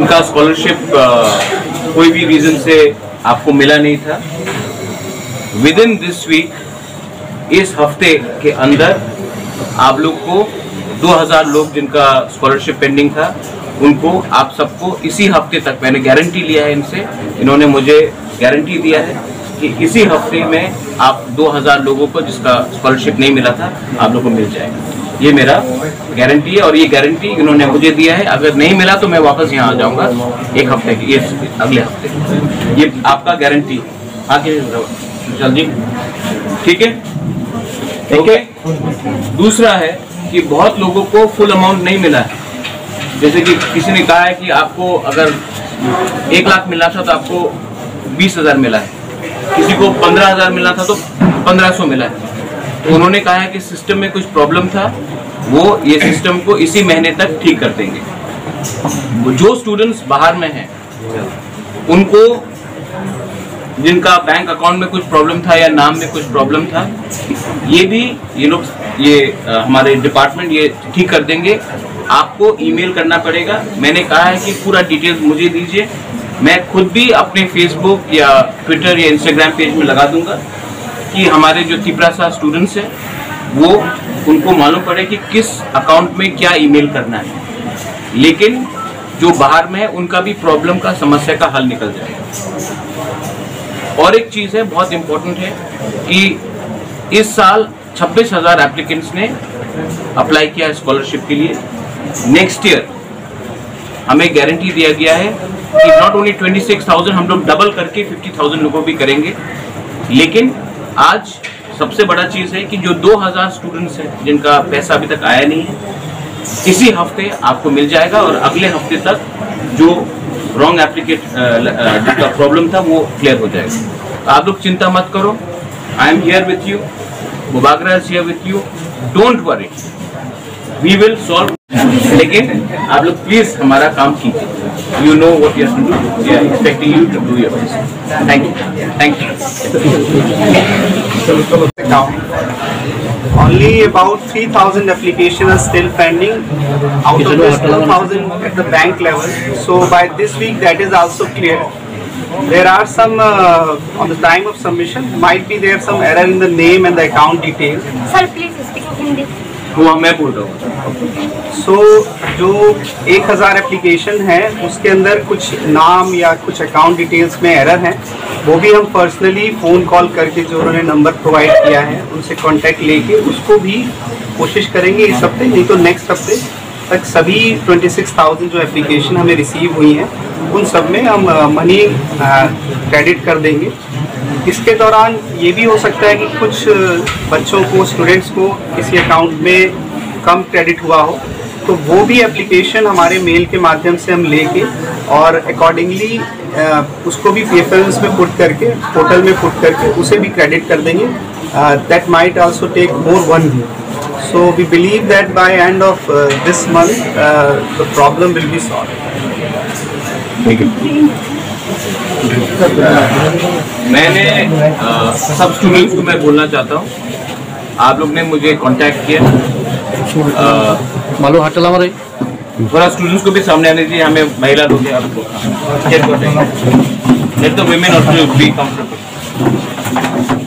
उनका स्कॉलरशिप कोई भी रीजन से आपको मिला नहीं था। विद इन दिस वीक इस हफ़्ते के अंदर आप लोग को 2000 लोग जिनका स्कॉलरशिप पेंडिंग था, उनको आप सबको इसी हफ़्ते तक, मैंने गारंटी लिया है इनसे, इन्होंने मुझे गारंटी दिया है कि इसी हफ़्ते में आप 2000 लोगों को जिसका स्कॉलरशिप नहीं मिला था, आप लोगों को मिल जाएगा। ये मेरा गारंटी है और ये गारंटी इन्होंने मुझे दिया है। अगर नहीं मिला तो मैं वापस यहाँ आ जाऊँगा एक हफ़्ते की ये अगले हफ़्ते। ये आपका गारंटी आगे जल्दी। ठीक है? ठीक है। दूसरा है कि बहुत लोगों को फुल अमाउंट नहीं मिला है। जैसे कि किसी ने कहा है कि आपको अगर एक लाख मिला था तो आपको बीस हज़ार मिला है। किसी को पंद्रह हज़ार मिला था तो पंद्रह सौ मिला है। तो उन्होंने कहा है कि सिस्टम में कुछ प्रॉब्लम था, वो ये सिस्टम को इसी महीने तक ठीक कर देंगे। जो स्टूडेंट्स बाहर में हैं, उनको, जिनका बैंक अकाउंट में कुछ प्रॉब्लम था या नाम में कुछ प्रॉब्लम था, ये भी ये लोग ये हमारे डिपार्टमेंट ये ठीक कर देंगे। आपको ईमेल करना पड़ेगा। मैंने कहा है कि पूरा डिटेल्स मुझे दीजिए। मैं खुद भी अपने फेसबुक या ट्विटर या इंस्टाग्राम पेज में लगा दूँगा। कि हमारे जो तिपरा स्टूडेंट्स हैं, वो उनको मालूम पड़े कि किस अकाउंट में क्या ईमेल करना है। लेकिन जो बाहर में है, उनका भी प्रॉब्लम का, समस्या का हल निकल जाएगा और एक चीज़ है, बहुत इम्पोर्टेंट है कि इस साल छब्बीस हज़ार एप्लीकेंट्स ने अप्लाई किया है स्कॉलरशिप के लिए। नेक्स्ट ईयर हमें गारंटी दिया गया है कि not only twenty six thousand हम लोग डबल करके फिफ्टी थाउज़ेंड लोगों भी करेंगे। लेकिन आज सबसे बड़ा चीज़ है कि जो 2000 स्टूडेंट्स हैं, जिनका पैसा अभी तक आया नहीं है, इसी हफ़्ते आपको मिल जाएगा और अगले हफ़्ते तक जो रॉन्ग एप्लीकेट जिसका प्रॉब्लम था, वो क्लियर हो जाएगा। आप लोग चिंता मत करो। I am here with you मुबागरा is here with you don't worry we will solve लेकिन आप लोग प्लीज़ हमारा काम कीजिए। you know what you have to do. We are expecting you to do your best. Thank you. Thank you. Only about 3,000 applications are still pending out of this 2,000 at the bank level. So by this week that is also clear. There are some, uh, on the time of submission, might be there some error in the name and the account details. Sir, please speak Hindi. वो मैं बोल रहा हूँ। सो so, जो 1000 application है उसके अंदर कुछ नाम या कुछ अकाउंट डिटेल्स में एरर हैं वो भी हम पर्सनली फ़ोन कॉल करके जो उन्होंने नंबर प्रोवाइड किया है उनसे कांटेक्ट लेके उसको भी कोशिश करेंगे इस हफ़्ते नहीं तो नेक्स्ट हफ़्ते तक सभी 26,000 जो एप्लीकेशन हमें रिसीव हुई हैं उन सब में हम मनी क्रेडिट कर देंगे। इसके दौरान ये भी हो सकता है कि कुछ बच्चों को स्टूडेंट्स को किसी अकाउंट में कम क्रेडिट हुआ हो। तो वो भी एप्लीकेशन हमारे मेल के माध्यम से हम लेके और अकॉर्डिंगली उसको भी पी में पुट करके पोर्टल में पुट करके उसे भी क्रेडिट कर देंगे। That might also take more one week so we believe that by end of this month the problem will be solve मैंने आ, सब स्टूडेंट्स को मैं बोलना चाहता हूँ। आप लोग ने मुझे कांटेक्ट किया। मालूम हटल हमारे थोड़ा स्टूडेंट्स को भी सामने आने चाहिए हमें महिला लोग आपको let the women also be comfortable